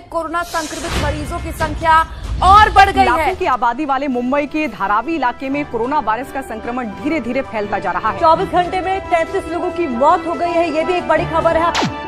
Corona संक्रमित मरीजों की संख्या और बढ़ गई है। की आबादी वाले मुंबई के धारावी इलाके में कोरोना वायरस का संक्रमण धीरे धीरे फैलता जा रहा है। 24 घंटे में 33 लोगों की मौत हो गई है ये भी एक बड़ी खबर है।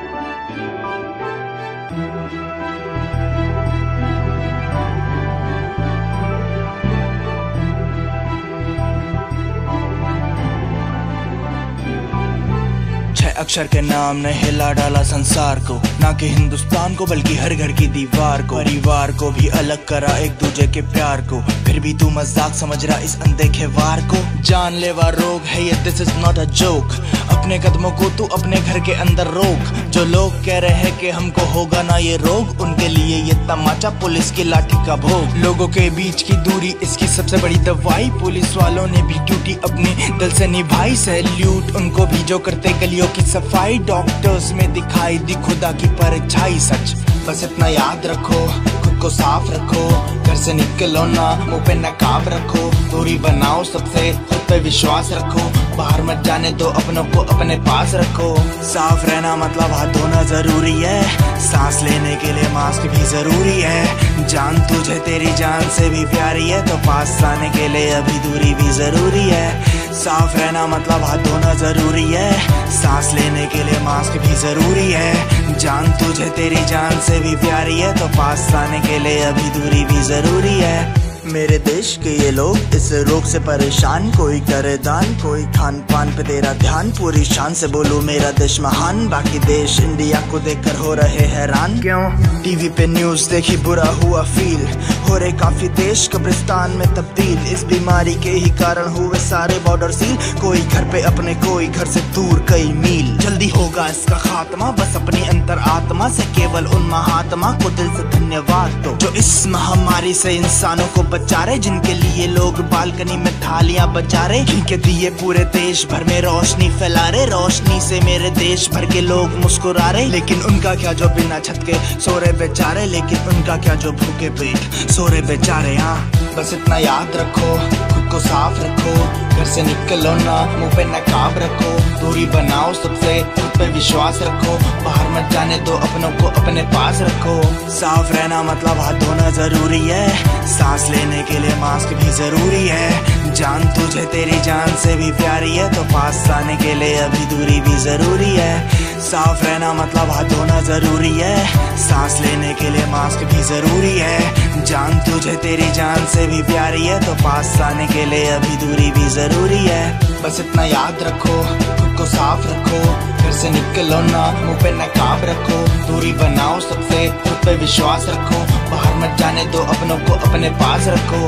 अक्षर के नाम ने हिला डाला संसार को, ना कि हिंदुस्तान को, बल्कि हर घर की दीवार को। परिवार को भी अलग करा एक दूजे के प्यार को। फिर भी तू मज़ाक समझ रहा इस अनदेखे वार को। जानलेवा रोग है ये this is not a joke अपने कदमों को तू अपने घर के अंदर रोक। जो लोग कह रहे हैं कि हमको होगा ना ये रोग, उनके लिए ये तमाचा पुलिस की लाठी का भोग। लोगों के बीच की दूरी, इसकी सबसे बड़ी दवाई। पुलिस वालों ने भी ड्यूटी अपने दिल से निभाई। सैल्यूट उनको भी जो करते गलियों की सफ़ाई डॉक्टर्स में दिखाई दी खुदा की परछाई सच। बस इतना याद रखो, खुद को साफ़ रखो, घर से निकलो ना, मुँह पे नकाब रखो। दूरी बनाओ सबसे, खुद पे विश्वास रखो। बाहर मत जाने दो, अपनों को अपने पास रखो। साफ़ रहना मतलब हाथ धोना ज़रूरी है। सांस लेने के लिए मास्क भी ज़रूरी है। जान तुझे, तेरी जान से भी प्यारी है तो पास आने के लिए अभी दूरी भी ज़रूरी है। साफ़ रहना मतलब हाथ धोना ज़रूरी है। सांस लेने के लिए मास्क भी ज़रूरी है। जान तुझे, तेरी जान से भी प्यारी है तो पास आने के लिए अभी दूरी भी ज़रूरी है। मेरे देश के ये लोग इस रोग से परेशान। कोई करे दान कोई खान पान पे तेरा ध्यान। पूरी शान से बोलू मेरा देश महान। बाकी देश इंडिया को देखकर हो रहे हैरान। क्यों? टीवी पे न्यूज़ देखी बुरा हुआ फील हो रहे काफ़ी देश कब्रिस्तान में तब्दील। इस बीमारी के ही कारण हुए सारे बॉर्डर सील कोई घर पे अपने कोई घर से दूर कई मील। होगा इसका खात्मा, बस अपनी अंतर आत्मा से केवल उन महात्मा को दिल से धन्यवाद दो। जो इस महामारी से इंसानों को बचा रहे, जिनके लिए लोग बालकनी में थालियाँ बचा रहे, जिनके दिए पूरे देश भर में रोशनी फैला रहे, रोशनी से मेरे देश भर के लोग मुस्कुरा रहे। लेकिन उनका क्या जो बिना छत के सो रहे बेचारे लेकिन उनका क्या जो भूखे पेट सो रहे बेचारे हाँ। बस इतना याद रखो। को साफ़ रखो, घर से निकलो ना, मुँह पे नकाब रखो, दूरी बनाओ सबसे, खुद पे विश्वास रखो, बाहर मत जाने दो, अपनों को अपने पास रखो। साफ़ रहना मतलब हाथ धोना ज़रूरी है, सांस लेने के लिए मास्क भी ज़रूरी है। जान तुझे, तेरी जान से भी प्यारी है तो पास आने के लिए अभी दूरी भी ज़रूरी है। साफ़ रहना मतलब हाथ धोना ज़रूरी है, सांस लेने के मास्क भी ज़रूरी है। जान तुझे, तेरी जान से भी प्यारी है तो पास आने के लिए अभी दूरी भी ज़रूरी है। बस इतना याद रखो, खुद को साफ़ रखो, फिर से निकलो ना, मुँह पे नकाब रखो। दूरी बनाओ सबसे, खुद पे विश्वास रखो, बाहर मत जाने दो, अपनों को अपने पास रखो।